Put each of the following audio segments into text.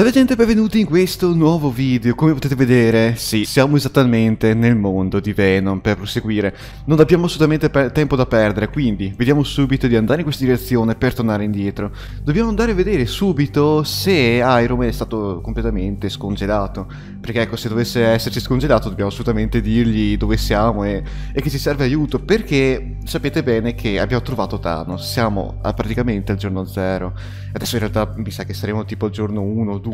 Salve gente, benvenuti in questo nuovo video. Come potete vedere, sì, siamo esattamente nel mondo di Venom per proseguire. Non abbiamo assolutamente tempo da perdere, quindi vediamo subito di andare in questa direzione per tornare indietro. Dobbiamo andare a vedere subito se Iron Man è stato completamente scongelato. Perché ecco, se dovesse esserci scongelato dobbiamo assolutamente dirgli dove siamo e, e che ci serve aiuto. Perché sapete bene che abbiamo trovato Thanos, siamo praticamente al giorno zero. Adesso in realtà mi sa che saremo tipo al giorno 1 2,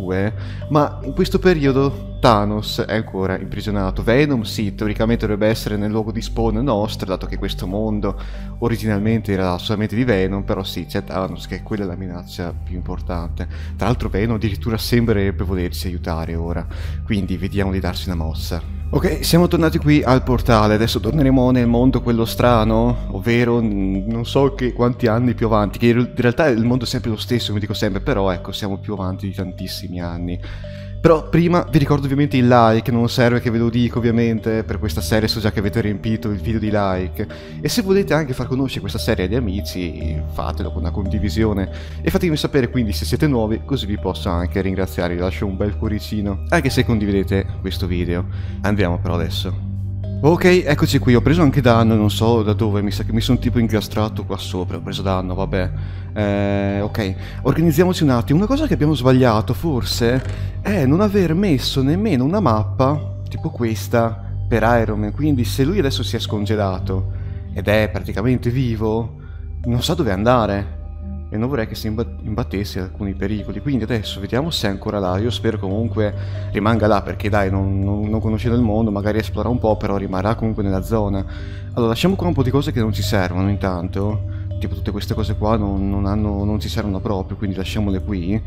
ma in questo periodo Thanos è ancora imprigionato. Venom sì, teoricamente dovrebbe essere nel luogo di spawn nostro, dato che questo mondo originalmente era solamente di Venom, però sì, c'è Thanos che è quella la minaccia più importante. Tra l'altro Venom addirittura sembrerebbe volerci aiutare ora, quindi vediamo di darsi una mossa. Ok, siamo tornati qui al portale, adesso torneremo nel mondo quello strano, ovvero non so che quanti anni più avanti, che in realtà il mondo è sempre lo stesso, come dico sempre, però ecco, siamo più avanti di tantissimi anni. Però prima vi ricordo ovviamente il like, non serve che ve lo dico ovviamente, per questa serie so già che avete riempito il video di like. E se volete anche far conoscere questa serie agli amici, fatelo con una condivisione. E fatemi sapere quindi se siete nuovi, così vi posso anche ringraziare, vi lascio un bel cuoricino, anche se condividete questo video. Andiamo però adesso. Ok, eccoci qui, ho preso anche danno, non so da dove, mi sa che mi sono tipo incastrato qua sopra, ho preso danno, vabbè. Eh, ok, organizziamoci un attimo. Una cosa che abbiamo sbagliato, forse, è non aver messo nemmeno una mappa, tipo questa, per Iron Man. Quindi se lui adesso si è scongelato ed è praticamente vivo, non sa dove andare e non vorrei che si imbattesse alcuni pericoli. Quindi adesso vediamo se è ancora là. Io spero comunque rimanga là perché dai, non, non, non conoscendo il mondo, magari esplora un po', però rimarrà comunque nella zona. Allora, lasciamo qua un po' di cose che non ci servono intanto tipo tutte queste cose qua non, non, hanno, non ci servono proprio, quindi lasciamole qui.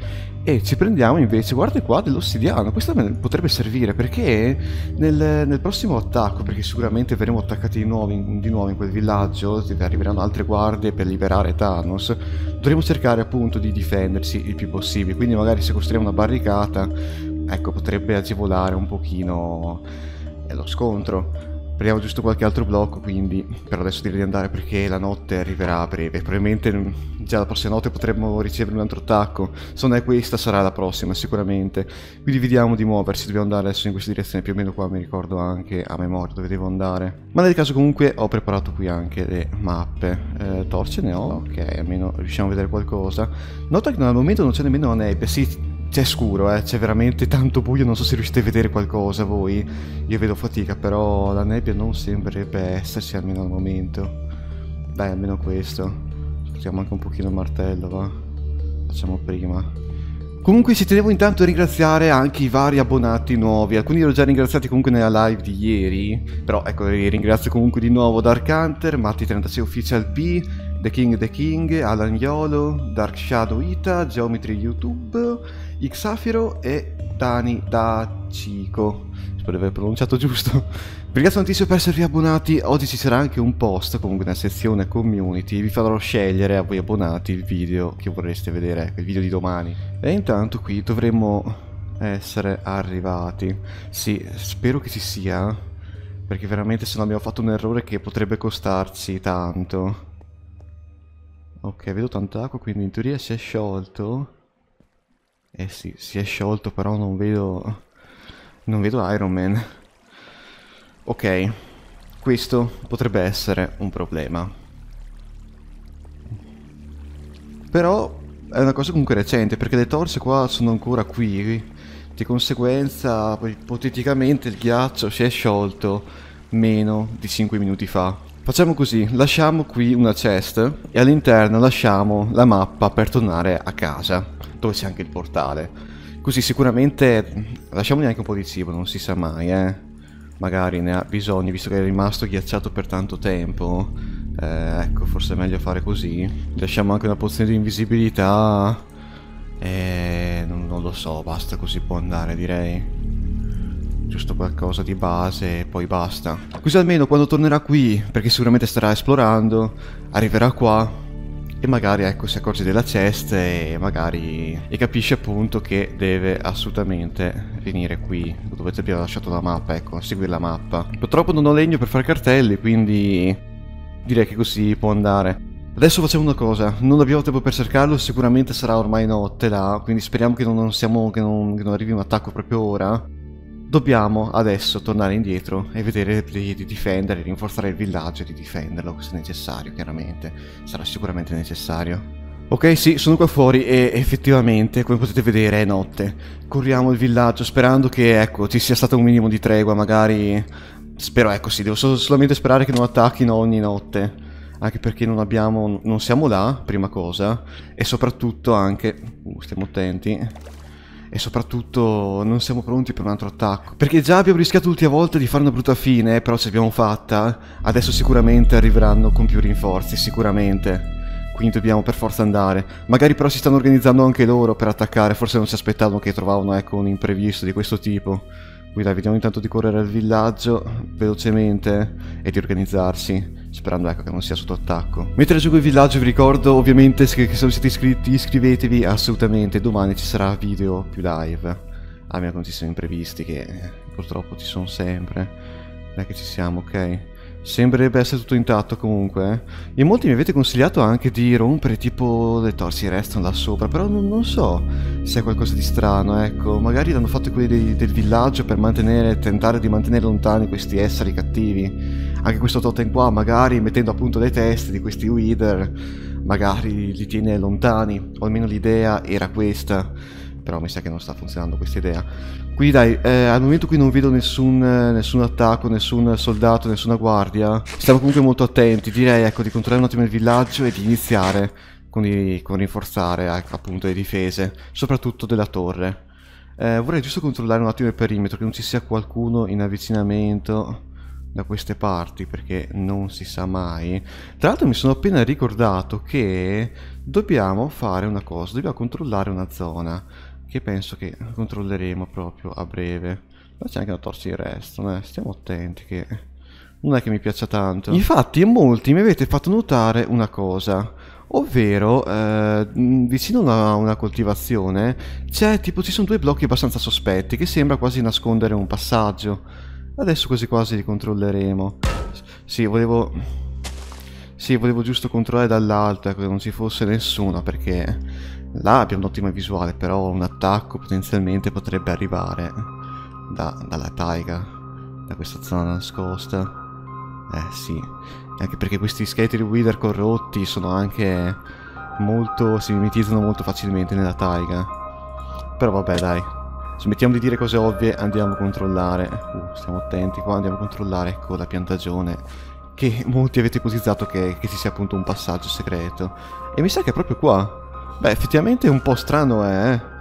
E ci prendiamo invece, guarda qua, dell'ossidiano. Questa potrebbe servire perché nel, nel, prossimo attacco, perché sicuramente verremo attaccati di nuovo, in, di nuovo in quel villaggio, arriveranno altre guardie per liberare Thanos, dovremo cercare appunto di difendersi il più possibile. Quindi magari se costruiamo una barricata, ecco, potrebbe agevolare un pochino eh, lo scontro. Prendiamo giusto qualche altro blocco, quindi per adesso direi di andare perché la notte arriverà a breve. Probabilmente mm, già la prossima notte potremmo ricevere un altro attacco. Se non è questa sarà la prossima sicuramente. Quindi vediamo di muoversi, dobbiamo andare adesso in questa direzione. Più o meno qua mi ricordo anche a memoria dove devo andare. Ma nel caso comunque ho preparato qui anche le mappe. Eh, torce ne ho, ok, almeno riusciamo a vedere qualcosa. Nota che al momento non c'è nemmeno una nebbia. Sì, c'è scuro, eh, c'è veramente tanto buio, non so se riuscite a vedere qualcosa voi. Io vedo fatica, però la nebbia non sembrerebbe esserci almeno al momento. Dai, almeno questo. Facciamo anche un pochino il martello, va? Facciamo prima. Comunque ci tenevo intanto a ringraziare anche i vari abbonati nuovi, alcuni li ho già ringraziati comunque nella live di ieri, però ecco ringrazio comunque di nuovo Dark Hunter, Matti36 Official P, The King The King, Alan Yolo, Dark Shadow Ita, Geometry YouTube, Xafiro e Dani da Cico. Spero di aver pronunciato giusto. Ringrazio tantissimo per esservi abbonati. Oggi ci sarà anche un post, comunque nella sezione community. Vi farò scegliere a voi abbonati il video che vorreste vedere, il video di domani. E intanto qui dovremmo essere arrivati. Sì, spero che ci sia. Perché veramente se no abbiamo fatto un errore che potrebbe costarci tanto. Ok, vedo tanta acqua, quindi in teoria si è sciolto. Eh sì, si è sciolto, però non vedo... Non vedo Iron Man. Ok, questo potrebbe essere un problema. Però è una cosa comunque recente, perché le torce qua sono ancora qui. Di conseguenza, ipoteticamente, il ghiaccio si è sciolto meno di 5 minuti fa. Facciamo così, lasciamo qui una chest e all'interno lasciamo la mappa per tornare a casa dove c'è anche il portale. Così sicuramente lasciamogli anche un po' di cibo, non si sa mai, eh. Magari ne ha bisogno, visto che è rimasto ghiacciato per tanto tempo. Eh, ecco, forse è meglio fare così. Lasciamo anche una pozione di invisibilità. E non, non lo so, basta così può andare, direi giusto qualcosa di base e poi basta. Così almeno quando tornerà qui, perché sicuramente starà esplorando, arriverà qua e magari ecco si accorge della cesta e magari e capisce appunto che deve assolutamente venire qui dove ti abbiamo lasciato la mappa ecco seguire la mappa purtroppo non ho legno per fare cartelli quindi direi che così può andare Adesso facciamo una cosa, non abbiamo tempo per cercarlo, sicuramente sarà ormai notte là, quindi speriamo che non, siamo, che non, che non arrivi un attacco proprio ora. Dobbiamo adesso tornare indietro e vedere di, di, difendere, rinforzare il villaggio e di difenderlo, se necessario, chiaramente. Sarà sicuramente necessario. Ok, sì, sono qua fuori e effettivamente, come potete vedere, è notte. Corriamo il villaggio sperando che, ecco, ci sia stato un minimo di tregua, magari... Spero, ecco, sì, devo sol solamente sperare che non attacchino ogni notte. Anche perché non abbiamo... non siamo là, prima cosa. E soprattutto anche... Uh, stiamo attenti e soprattutto non siamo pronti per un altro attacco. Perché già abbiamo rischiato l'ultima volta di fare una brutta fine, però se abbiamo fatta, adesso sicuramente arriveranno con più rinforzi, sicuramente. Quindi dobbiamo per forza andare. Magari però si stanno organizzando anche loro per attaccare, forse non si aspettavano che trovavano ecco, un imprevisto di questo tipo. Dai, vediamo intanto di correre al villaggio velocemente e di organizzarsi sperando ecco che non sia sotto attacco. Mentre raggiungo il villaggio vi ricordo ovviamente che se non siete iscritti iscrivetevi assolutamente, domani ci sarà video più live, a meno che non ci siano imprevisti che eh, purtroppo ci sono sempre, è che ci siamo, ok? Sembrerebbe essere tutto intatto comunque. E molti mi avete consigliato anche di rompere tipo le torsi restano là sopra, però non, non, so se è qualcosa di strano, ecco. Magari l'hanno fatto quelli dei, del villaggio per mantenere, tentare di mantenere lontani questi esseri cattivi. Anche questo totem qua, magari mettendo appunto le teste di questi Wither, magari li tiene lontani, o almeno l'idea era questa però mi sa che non sta funzionando questa idea. Quindi dai, eh, al momento qui non vedo nessun, nessun, attacco, nessun soldato, nessuna guardia. Stiamo comunque molto attenti, direi ecco di controllare un attimo il villaggio e di iniziare con, i, con rinforzare ecco, appunto le difese, soprattutto della torre. Eh, vorrei giusto controllare un attimo il perimetro, che non ci sia qualcuno in avvicinamento da queste parti perché non si sa mai. Tra l'altro mi sono appena ricordato che dobbiamo fare una cosa, dobbiamo controllare una zona che penso che controlleremo proprio a breve. Ma c'è anche una torsi di resto, eh? stiamo attenti che non è che mi piaccia tanto. Infatti molti mi avete fatto notare una cosa, ovvero eh, vicino a una, una coltivazione c'è tipo ci sono due blocchi abbastanza sospetti che sembra quasi nascondere un passaggio. Adesso quasi quasi li controlleremo. Sì, volevo... Sì, volevo giusto controllare dall'alto, ecco, che non ci fosse nessuno, perché Là abbiamo un'ottima visuale, però un attacco potenzialmente potrebbe arrivare da, dalla taiga, da questa zona nascosta. Eh sì, anche perché questi scheletri wither corrotti sono anche molto... si mimetizzano molto facilmente nella taiga. Però vabbè dai, smettiamo di dire cose ovvie, andiamo a controllare. Uh, stiamo attenti qua, andiamo a controllare, ecco, la piantagione. Che molti avete ipotizzato che, che ci sia appunto un passaggio segreto. E mi sa che è proprio qua. Beh, effettivamente è un po' strano, eh.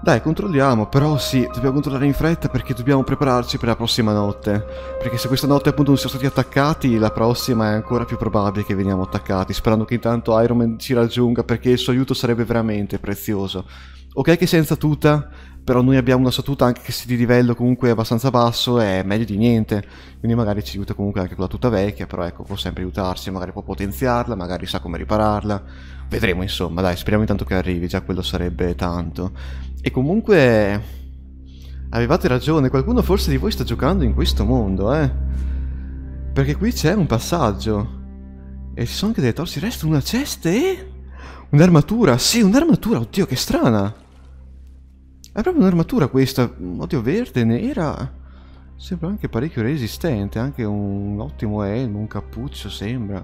Dai, controlliamo, però sì, dobbiamo controllare in fretta perché dobbiamo prepararci per la prossima notte. Perché se questa notte appunto non siamo stati attaccati, la prossima è ancora più probabile che veniamo attaccati, sperando che intanto Iron Man ci raggiunga perché il suo aiuto sarebbe veramente prezioso. Ok che senza tuta, però noi abbiamo una sua anche che di livello comunque abbastanza basso è meglio di niente, quindi magari ci aiuta comunque anche con la tuta vecchia, però ecco, può sempre aiutarsi, magari può potenziarla, magari sa come ripararla, vedremo insomma, dai, speriamo intanto che arrivi, già quello sarebbe tanto. E comunque avevate ragione, qualcuno forse di voi sta giocando in questo mondo, eh? Perché qui c'è un passaggio. E ci sono anche delle torsi, resta una cesta e... Un'armatura, sì, un'armatura, oddio che strana. È proprio un'armatura questa, oddio verde, nera. Sembra anche parecchio resistente, anche un ottimo elmo, un cappuccio sembra.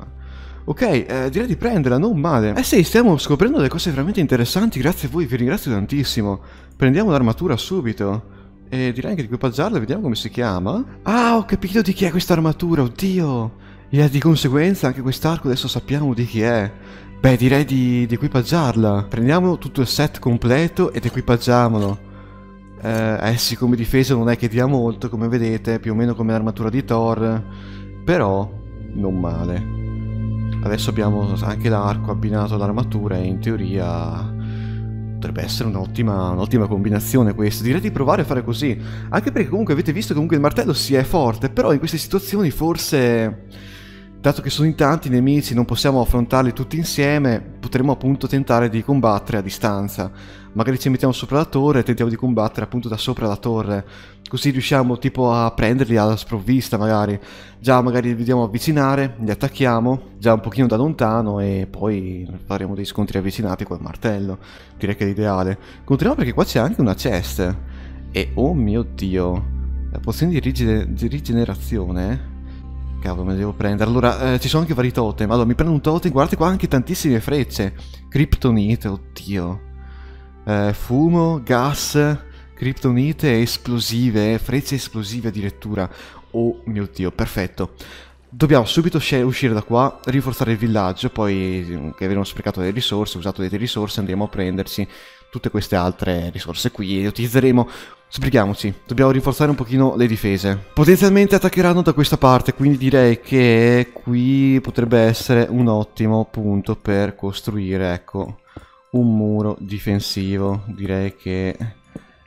Ok, eh, direi di prenderla, non male. Eh sì, stiamo scoprendo delle cose veramente interessanti, grazie a voi, vi ringrazio tantissimo. Prendiamo l'armatura subito. E direi anche di equipaggiarla, vediamo come si chiama. Ah, ho capito di chi è questa armatura, oddio. E di conseguenza anche quest'arco adesso sappiamo di chi è. Beh, direi di, di equipaggiarla. Prendiamo tutto il set completo ed equipaggiamolo. Eh, eh sì, come difesa non è che dia molto, come vedete, più o meno come l'armatura di Thor, però non male. Adesso abbiamo anche l'arco abbinato all'armatura e in teoria potrebbe essere un'ottima, un'ottima combinazione questa. Direi di provare a fare così, anche perché comunque avete visto che comunque il martello si è forte, però in queste situazioni forse dato che sono in tanti i nemici, non possiamo affrontarli tutti insieme, potremmo appunto tentare di combattere a distanza. Magari ci mettiamo sopra la torre e tentiamo di combattere appunto da sopra la torre. Così riusciamo tipo a prenderli alla sprovvista magari. Già magari li vediamo avvicinare, li attacchiamo, già un pochino da lontano e poi faremo dei scontri avvicinati col martello. Direi che è l'ideale. Continuiamo perché qua c'è anche una chest. E oh mio dio, la pozione di rigenerazione Cavolo, me ne devo prendere. Allora, eh, ci sono anche vari totem. Allora, mi prendo un totem. Guardate qua anche tantissime frecce. Kryptonite, oddio. Eh, fumo, gas, kryptonite esplosive. Frecce esplosive addirittura. Oh mio dio, perfetto. Dobbiamo subito uscire da qua, rinforzare il villaggio, poi che abbiamo sprecato delle risorse, usato delle risorse, andremo a prendersi tutte queste altre risorse qui e utilizzeremo Sbrighiamoci, dobbiamo rinforzare un pochino le difese. Potenzialmente attaccheranno da questa parte, quindi direi che qui potrebbe essere un ottimo punto per costruire, ecco, un muro difensivo. Direi che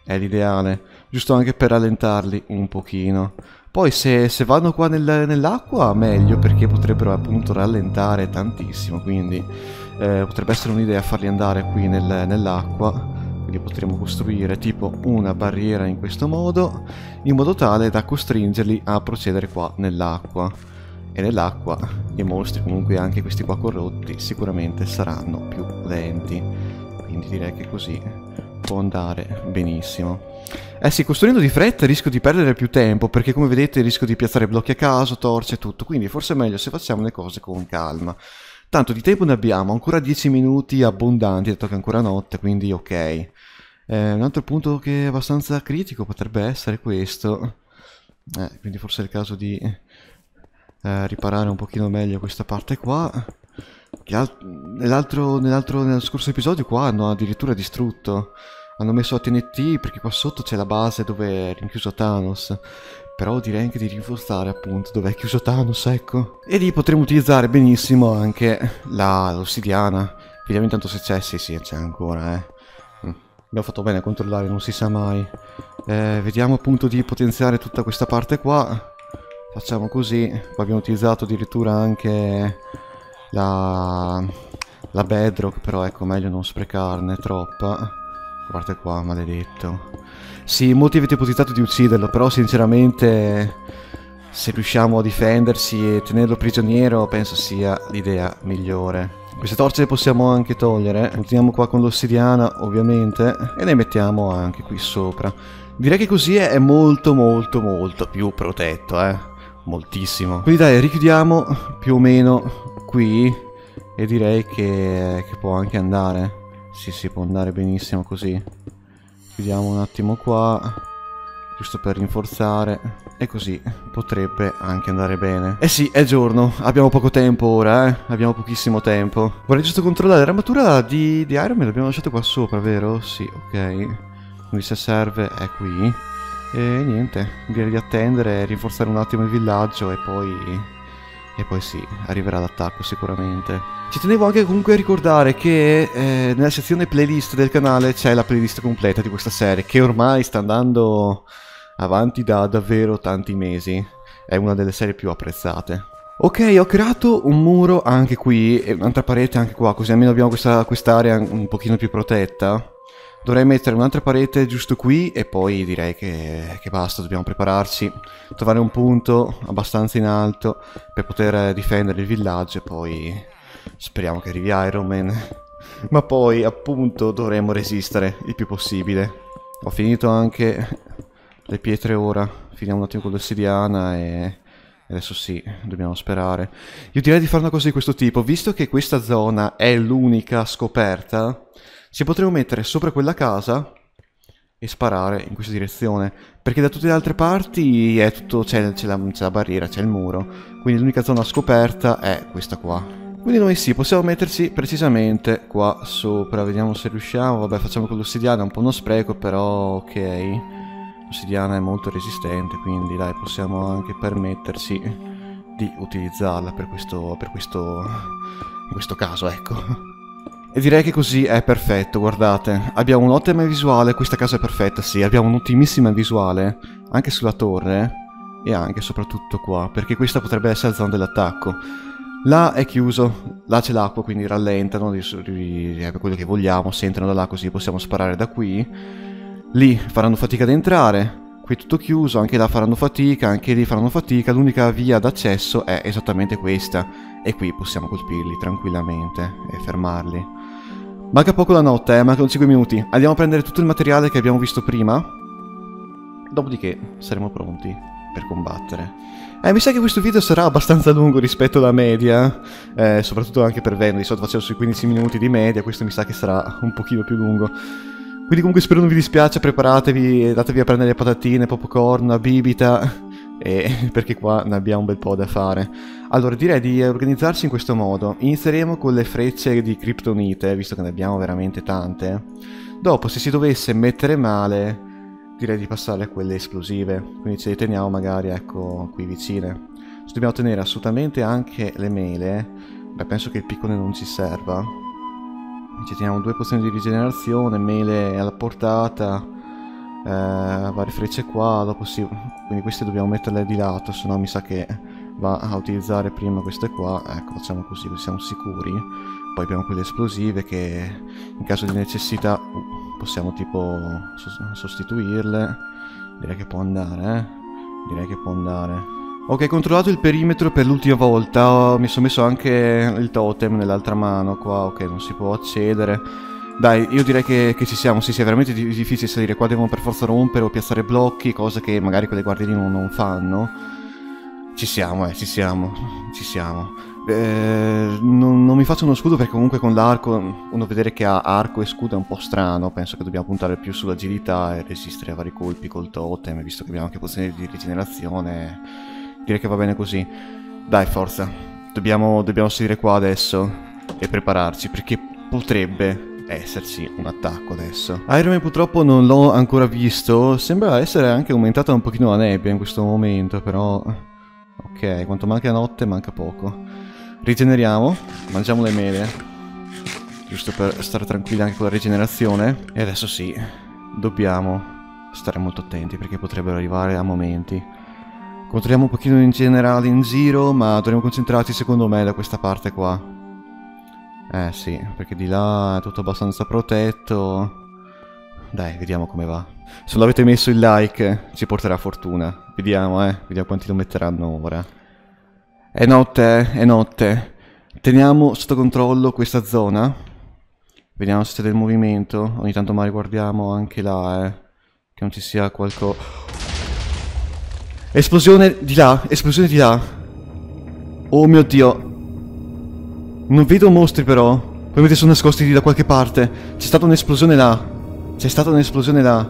è l'ideale, giusto anche per rallentarli un pochino. Poi se, se vanno qua nel, nell'acqua meglio perché potrebbero appunto rallentare tantissimo, quindi eh, potrebbe essere un'idea farli andare qui nel, nell'acqua quindi potremo costruire tipo una barriera in questo modo in modo tale da costringerli a procedere qua nell'acqua. E nell'acqua i mostri comunque anche questi qua corrotti sicuramente saranno più lenti. Quindi direi che così può andare benissimo. Eh sì, costruendo di fretta rischio di perdere più tempo perché come vedete rischio di piazzare blocchi a caso, torce e tutto. Quindi forse è meglio se facciamo le cose con calma. Tanto di tempo ne abbiamo, ancora 10 minuti abbondanti, dato che è ancora notte, quindi ok. Eh, un altro punto che è abbastanza critico potrebbe essere questo. Eh, quindi forse è il caso di eh, riparare un pochino meglio questa parte qua. Nell'altro, nell'altro, nello scorso episodio qua hanno addirittura distrutto. Hanno messo TNT perché qua sotto c'è la base dove è rinchiuso Thanos. Però direi anche di rinforzare appunto dove è chiuso Thanos, ecco. E lì potremo utilizzare benissimo anche l'ossidiana. Vediamo intanto se c'è, sì sì c'è ancora, eh. Abbiamo fatto bene a controllare, non si sa mai. Eh, vediamo appunto di potenziare tutta questa parte qua. Facciamo così. Poi abbiamo utilizzato addirittura anche la, la bedrock, però ecco meglio non sprecarne troppa. Guarda qua, maledetto. Sì, molti avete ipotizzato di ucciderlo, però sinceramente se riusciamo a difendersi e tenerlo prigioniero penso sia l'idea migliore. Queste torce le possiamo anche togliere, continuiamo qua con l'ossidiana ovviamente e le mettiamo anche qui sopra. Direi che così è molto molto molto più protetto, eh, moltissimo. Quindi dai, richiudiamo più o meno qui e direi che, che può anche andare. Sì, sì, può andare benissimo così. Chiudiamo un attimo qua, giusto per rinforzare, e così potrebbe anche andare bene. Eh sì, è giorno, abbiamo poco tempo ora, eh, abbiamo pochissimo tempo. Vorrei giusto controllare, l'armatura di, di Iron Man l'abbiamo lasciata qua sopra, vero? Sì, ok. Quindi se serve è qui. E niente, direi di attendere, rinforzare un attimo il villaggio e poi... E poi sì, arriverà l'attacco sicuramente. Ci tenevo anche comunque a ricordare che eh, nella sezione playlist del canale c'è la playlist completa di questa serie, che ormai sta andando avanti da davvero tanti mesi. È una delle serie più apprezzate. Ok, ho creato un muro anche qui e un'altra parete anche qua, così almeno abbiamo questa quest'area un pochino più protetta. Dovrei mettere un'altra parete giusto qui e poi direi che, che, basta, dobbiamo prepararci, trovare un punto abbastanza in alto per poter difendere il villaggio e poi Speriamo che arrivi Iron Man. Ma poi, appunto, dovremo resistere il più possibile. Ho finito anche le pietre ora. Finiamo un attimo con l'ossidiana e... Adesso sì, dobbiamo sperare. Io direi di fare una cosa di questo tipo. Visto che questa zona è l'unica scoperta, ci potremo mettere sopra quella casa e sparare in questa direzione. Perché da tutte le altre parti c'è, la, la barriera, c'è il muro. Quindi l'unica zona scoperta è questa qua. Quindi noi sì, possiamo metterci precisamente qua sopra, vediamo se riusciamo. Vabbè, facciamo con l'ossidiana, è un po' uno spreco, però ok. L'ossidiana è molto resistente, quindi dai, possiamo anche permetterci di utilizzarla per questo, per questo, in questo caso, ecco. E direi che così è perfetto, guardate. Abbiamo un'ottima visuale, questa casa è perfetta, sì. Abbiamo un'ottimissima visuale, anche sulla torre, e anche soprattutto qua, perché questa potrebbe essere la zona dell'attacco. Là è chiuso, là c'è l'acqua, quindi rallentano, è quello che vogliamo, se entrano da là così possiamo sparare da qui. Lì faranno fatica ad entrare, qui tutto chiuso, anche là faranno fatica, anche lì faranno fatica, l'unica via d'accesso è esattamente questa. E qui possiamo colpirli tranquillamente e fermarli. Manca poco la notte, eh, mancano 5 minuti. Andiamo a prendere tutto il materiale che abbiamo visto prima. Dopodiché saremo pronti per combattere. Eh, mi sa che questo video sarà abbastanza lungo rispetto alla media, eh, soprattutto anche per Venom, di solito facevo sui 15 minuti di media, questo mi sa che sarà un pochino più lungo. Quindi comunque spero non vi dispiace, preparatevi, datevi a prendere le patatine, popcorn, una bibita, e, perché qua ne abbiamo un bel po' da fare. Allora, direi di organizzarsi in questo modo. Inizieremo con le frecce di Kryptonite, visto che ne abbiamo veramente tante. Dopo, se si dovesse mettere male, direi di passare a quelle esplosive. Quindi ce le teniamo magari, ecco, qui vicine. Ci dobbiamo tenere assolutamente anche le mele. Beh, penso che il piccone non ci serva. Ci teniamo due pozioni di rigenerazione, mele alla portata, eh, varie frecce qua, dopo sì, quindi queste dobbiamo metterle di lato, se no mi sa che va a utilizzare prima queste qua, ecco facciamo così, siamo sicuri. Poi abbiamo quelle esplosive che in caso di necessità uh, possiamo tipo sostituirle. Direi che può andare, eh? Direi che può andare. Ok, controllato il perimetro per l'ultima volta, mi sono messo anche il totem nell'altra mano qua, ok, non si può accedere. Dai, io direi che, che ci siamo, sì, sì, è veramente difficile salire. Qua, devono per forza rompere o piazzare blocchi, cose che magari quelle guardie non, non fanno. Ci siamo, eh, ci siamo, ci siamo. Eh, non, non, mi faccio uno scudo perché comunque con l'arco, uno vedere che ha arco e scudo è un po' strano, penso che dobbiamo puntare più sull'agilità e resistere a vari colpi col totem, visto che abbiamo anche pozioni di rigenerazione, direi che va bene così. Dai, forza, dobbiamo, dobbiamo salire qua adesso e prepararci, perché potrebbe esserci un attacco adesso. Iron Man purtroppo non l'ho ancora visto, sembra essere anche aumentata un pochino la nebbia in questo momento, però... Ok, quanto manca notte manca poco. Rigeneriamo, mangiamo le mele, giusto per stare tranquilli anche con la rigenerazione. E adesso sì, dobbiamo stare molto attenti perché potrebbero arrivare a momenti. Controlliamo un pochino in generale in giro, ma dovremmo concentrarci secondo me da questa parte qua. Eh sì, perché di là è tutto abbastanza protetto. Dai, vediamo come va. Se non avete messo il like, ci porterà fortuna. Vediamo, eh. Vediamo quanti lo metteranno ora. È notte. È notte. Teniamo sotto controllo questa zona. Vediamo se c'è del movimento. Ogni tanto magari guardiamo anche là, eh. Che non ci sia qualcosa... Esplosione di là, esplosione di là. Oh mio Dio, non vedo mostri però. Probabilmente sono nascosti da qualche parte. C'è stata un'esplosione là. C'è stata un'esplosione là.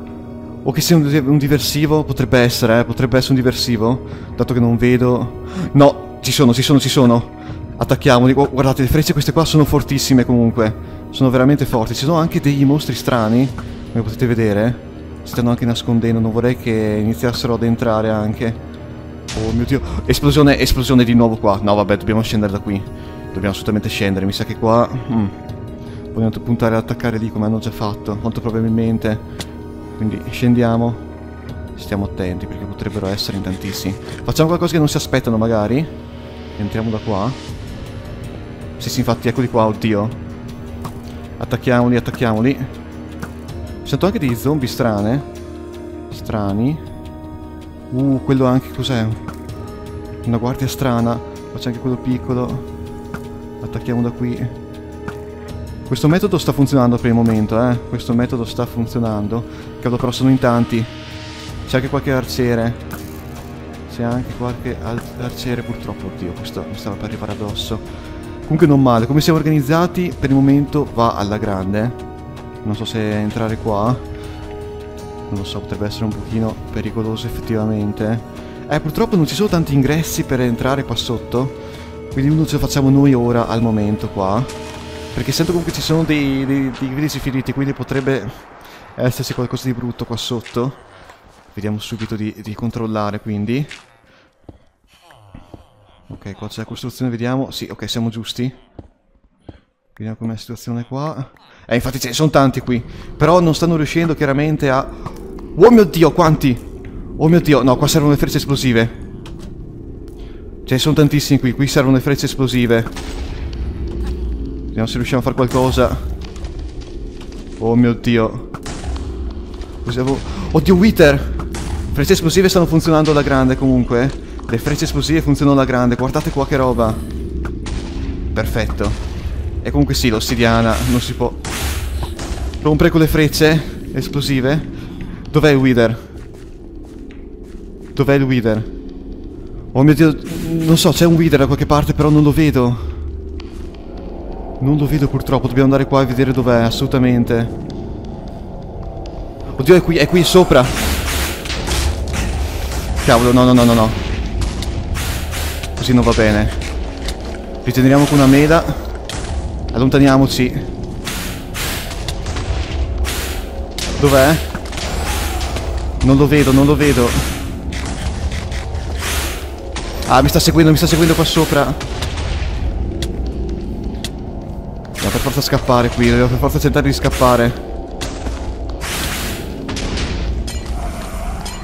O che sia un, un, diversivo, potrebbe essere, eh, potrebbe essere un diversivo. Dato che non vedo... No, ci sono, ci sono, ci sono. Attacchiamoli. Oh, guardate, le frecce queste qua sono fortissime comunque. Sono veramente forti. Ci sono anche degli mostri strani, come potete vedere. Si stanno anche nascondendo, non vorrei che iniziassero ad entrare anche. Oh mio Dio. Esplosione, esplosione di nuovo qua. No, vabbè, dobbiamo scendere da qui. Dobbiamo assolutamente scendere, mi sa che qua... Mm, vogliono puntare ad attaccare lì come hanno già fatto, molto probabilmente. Quindi scendiamo, stiamo attenti perché potrebbero essere in tantissimi. Facciamo qualcosa che non si aspettano magari. Entriamo da qua. Sì, sì, infatti, eccoli qua, oddio. Attacchiamoli, attacchiamoli. Sento anche dei zombie strane. Strani. Uh, quello anche cos'è? Una guardia strana. Faccio anche quello piccolo. Attacchiamo da qui. Questo metodo sta funzionando per il momento, eh. Questo metodo sta funzionando. Cavolo, però sono in tanti. C'è anche qualche arciere. C'è anche qualche arciere, purtroppo. Oddio, questo mi stava per arrivare addosso. Comunque non male. Come siamo organizzati, per il momento va alla grande. Non so se entrare qua. Non lo so, potrebbe essere un pochino pericoloso effettivamente. Eh, purtroppo non ci sono tanti ingressi per entrare qua sotto. Quindi uno ce lo facciamo noi ora, al momento, qua. Perché sento comunque ci sono dei, dei, dei grigi feriti, quindi potrebbe esserci qualcosa di brutto qua sotto. Vediamo subito di, di controllare, quindi. Ok, qua c'è la costruzione, vediamo. Sì, ok, siamo giusti. Vediamo com'è la situazione qua. Eh, infatti ce ne sono tanti qui. Però non stanno riuscendo chiaramente a... Oh mio Dio, quanti! Oh mio Dio, no, qua servono le frecce esplosive. Ce ne sono tantissimi qui. Qui servono le frecce esplosive. Vediamo se riusciamo a fare qualcosa. Oh mio dio. Cos'avevo... Oddio, Wither! Frecce esplosive stanno funzionando alla grande comunque. Le frecce esplosive funzionano alla grande. Guardate qua che roba. Perfetto. E comunque sì, l'ossidiana non si può... Rompere con le frecce esplosive. Dov'è il Wither? Dov'è il Wither? Oh mio dio, non so, c'è un Wither da qualche parte, però non lo vedo. Non lo vedo purtroppo, dobbiamo andare qua e vedere dov'è, assolutamente. Oddio, è qui, è qui sopra. Cavolo, no, no, no, no, no. Così non va bene. Rigeneriamo con una mela. Allontaniamoci. Dov'è? Non lo vedo, non lo vedo. Ah, mi sta seguendo, mi sta seguendo qua sopra. Devo per forza scappare qui, devo per forza tentare di scappare.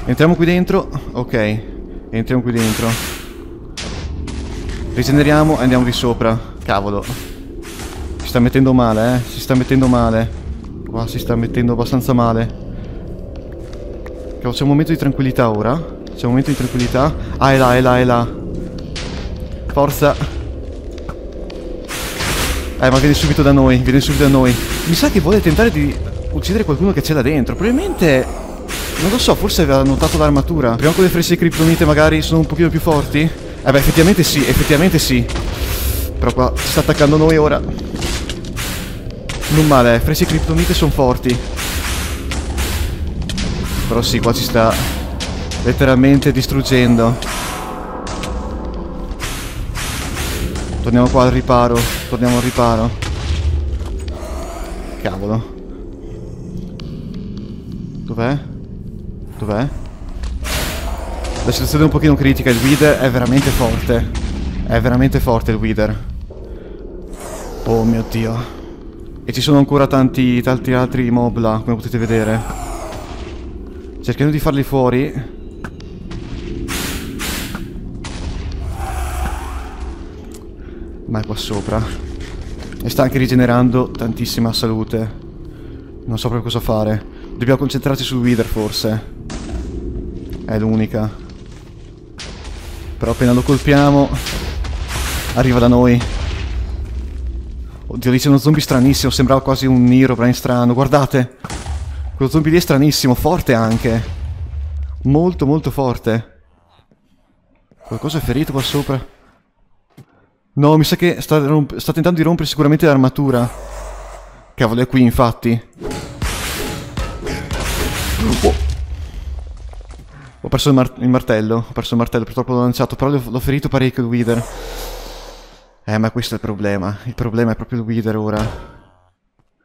Entriamo qui dentro. Ok. Entriamo qui dentro. Rigeneriamo e andiamo di sopra. Cavolo. Sta mettendo male, eh. Si sta mettendo male. Qua si sta mettendo abbastanza male. C'è un momento di tranquillità ora. C'è un momento di tranquillità. Ah, è là, è là, è là. Forza. Eh, ma viene subito da noi, viene subito da noi. Mi sa che vuole tentare di uccidere qualcuno che c'è là dentro. Probabilmente... Non lo so, forse aveva notato l'armatura. Prima con le frecce di criptonite magari sono un pochino più forti? Eh beh, effettivamente sì, effettivamente sì. Però qua si sta attaccando noi ora. Non male, di criptonite sono forti. Però sì, qua ci sta letteralmente distruggendo. Torniamo qua al riparo, torniamo al riparo. Cavolo. Dov'è? Dov'è? La situazione è un pochino critica, il Wither è veramente forte. È veramente forte il Wither. Oh mio dio. E ci sono ancora tanti, tanti altri mob là, come potete vedere. Cercando di farli fuori Ma è qua sopra. E sta anche rigenerando tantissima salute. Non so proprio cosa fare. Dobbiamo concentrarci sul Wither forse. È l'unica. Però appena lo colpiamo... Arriva da noi. Oddio, lì c'è uno zombie stranissimo. Sembrava quasi un Nero Brain strano. Guardate. Quello zombie lì è stranissimo. Forte anche. Molto, molto forte. Qualcosa è ferito qua sopra. No, mi sa che sta, sta tentando di rompere sicuramente l'armatura. Cavolo, è qui infatti. Oh. Ho perso il, mar il, martello. Ho perso il martello, purtroppo l'ho lanciato, però l'ho ferito parecchio il Wither. Eh, ma questo è il problema. Il problema è proprio il Wither ora.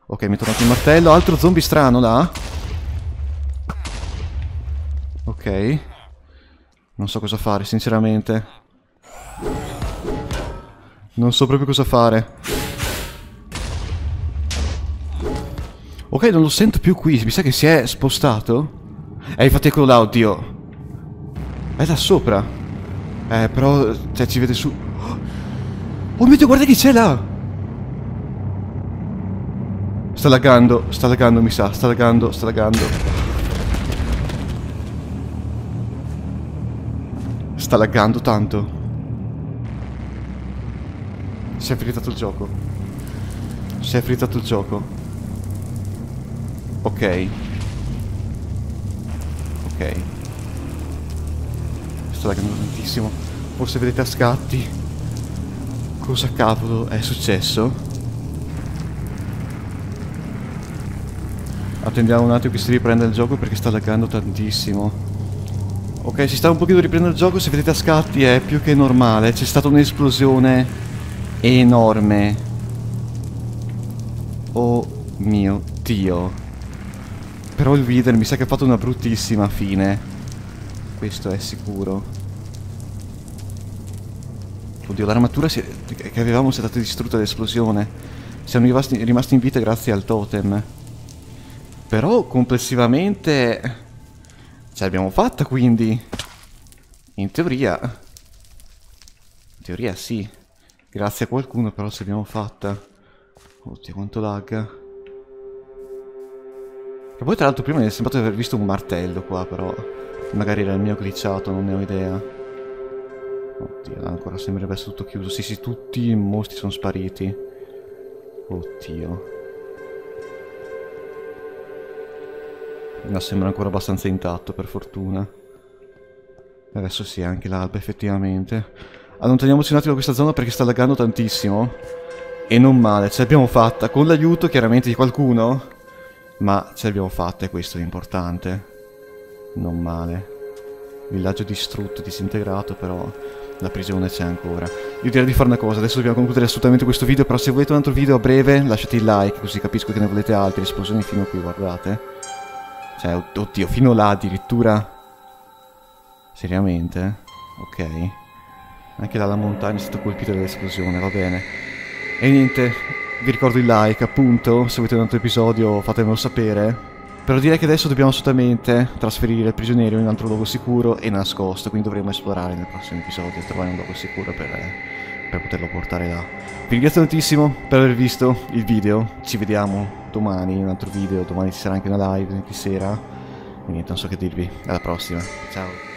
Ok, mi è tornato il martello. Altro zombie strano là. Ok. Non so cosa fare, sinceramente. Non so proprio cosa fare. Ok, non lo sento più qui. Mi sa che si è spostato. Eh, infatti quello là, oddio. È da sopra. Eh, però... Cioè, ci vede su... Oh mio Dio, guarda chi c'è là! Sta laggando, sta laggando, mi sa. Sta laggando, sta laggando. Sta laggando tanto. Si è frittato il gioco. Si è frittato il gioco. Ok. Ok. Sto laggando tantissimo. Forse vedete a scatti. Cosa cavolo è successo? Attendiamo un attimo che si riprenda il gioco perché sta laggando tantissimo. Ok, si sta un pochino riprendendo il gioco, se vedete a scatti è più che normale. C'è stata un'esplosione enorme. Oh mio Dio. Però il Wither mi sa che ha fatto una bruttissima fine. Questo è sicuro. Oddio, l'armatura che avevamo si è stata distrutta dall'esplosione. Siamo rimasti, rimasti in vita grazie al totem. Però complessivamente... Ce l'abbiamo fatta quindi. In teoria... teoria sì. Grazie a qualcuno però ce l'abbiamo fatta. Oddio, quanto lagga. E poi tra l'altro prima mi è sembrato di aver visto un martello qua, però... Magari era il mio glitchato, non ne ho idea. Oddio, ancora sembrerebbe essere tutto chiuso. Sì, sì, tutti i mostri sono spariti. Oddio. Ma sembra ancora abbastanza intatto, per fortuna. Adesso sì, anche l'alba, effettivamente. Allontaniamoci un attimo da questa zona perché sta laggando tantissimo. E non male, ce l'abbiamo fatta, con l'aiuto chiaramente di qualcuno. Ma ce l'abbiamo fatta e questo è l'importante. Non male. Villaggio distrutto, disintegrato, però la prigione c'è ancora. Io direi di fare una cosa, adesso dobbiamo concludere assolutamente questo video, però se volete un altro video a breve lasciate il like, così capisco che ne volete altri, esplosioni fino a qui, guardate. Cioè, oddio, fino là addirittura... Seriamente? Ok. Anche dalla montagna è stato colpito dall'esplosione, va bene. E niente, vi ricordo il like, appunto, se volete un altro episodio fatemelo sapere. Però direi che adesso dobbiamo assolutamente trasferire il prigioniero in un altro luogo sicuro e nascosto, quindi dovremo esplorare nel prossimo episodio e trovare un luogo sicuro per, per poterlo portare là. Vi ringrazio tantissimo per aver visto il video, ci vediamo domani in un altro video, domani ci sarà anche una live, venerdì sera, e niente, non so che dirvi, alla prossima, ciao!